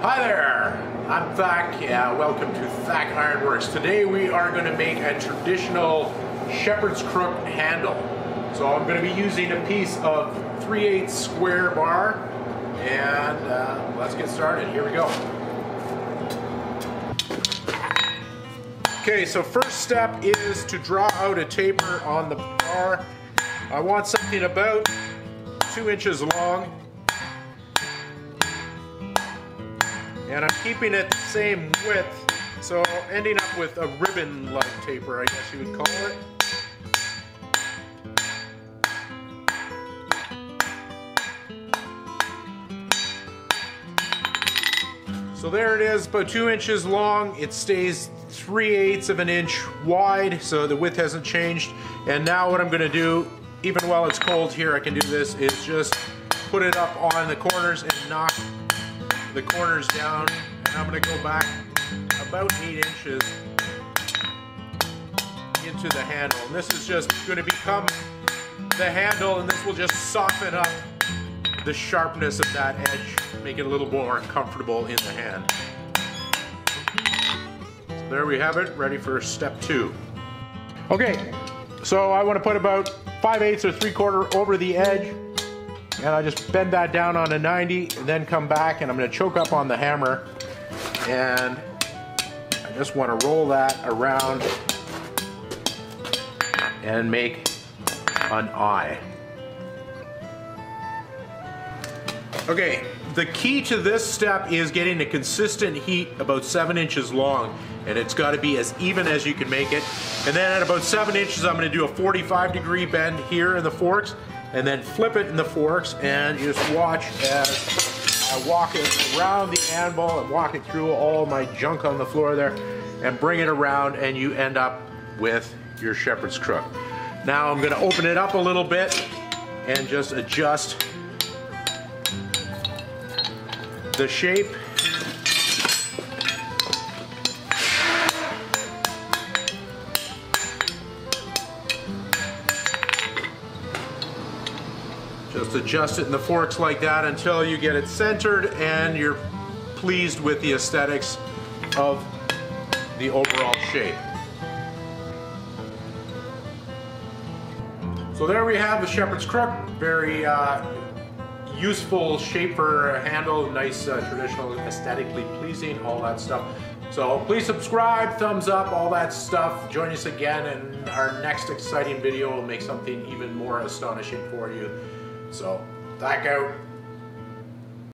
Hi there, I'm Thak. Yeah, welcome to Thak Ironworks. Today we are going to make a traditional shepherd's crook handle. So I'm going to be using a piece of 3 8 square bar and uh, let's get started. Here we go. Okay, so first step is to draw out a taper on the bar. I want something about two inches long and I'm keeping it the same width so ending up with a ribbon like taper I guess you would call it So there it is, about two inches long. It stays 3 eighths of an inch wide, so the width hasn't changed. And now what I'm gonna do, even while it's cold here, I can do this, is just put it up on the corners and knock the corners down. And I'm gonna go back about eight inches into the handle. And this is just gonna become the handle and this will just soften up the sharpness of that edge, make it a little more comfortable in the hand. So there we have it, ready for step two. Okay, so I want to put about 5 eighths or 3 quarter over the edge and I just bend that down on a 90 and then come back and I'm going to choke up on the hammer and I just want to roll that around and make an eye. Okay, the key to this step is getting a consistent heat about seven inches long and it's got to be as even as you can make it. And then at about seven inches, I'm going to do a 45 degree bend here in the forks and then flip it in the forks and you just watch as I walk it around the anvil and walk it through all my junk on the floor there and bring it around and you end up with your shepherd's crook. Now I'm going to open it up a little bit and just adjust the shape. Just adjust it in the forks like that until you get it centered and you're pleased with the aesthetics of the overall shape. So there we have the shepherd's crook, very uh, useful shape for a handle, nice uh, traditional, aesthetically pleasing, all that stuff. So please subscribe, thumbs up, all that stuff. Join us again and our next exciting video We'll make something even more astonishing for you. So, back out.